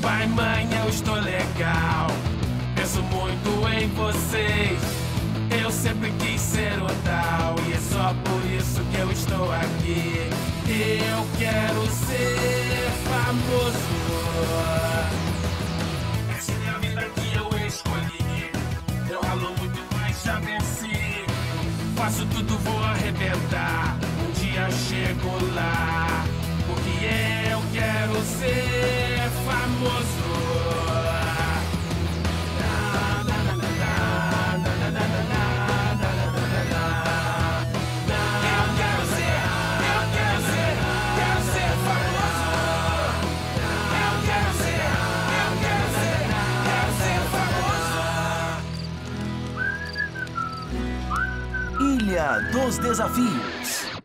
Pai, mãe, eu estou legal. Penso muito em vocês. Eu sempre quis ser o tal. E é só por isso que eu estou aqui. Eu quero ser famoso. Essa é a vida que eu escolhi. Eu ralo muito, mas já venci. Faço tudo, vou arrebentar. Um dia chego lá. Porque eu quero ser Dos Desafios.